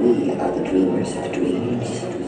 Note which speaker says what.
Speaker 1: we are the dreamers of dreams.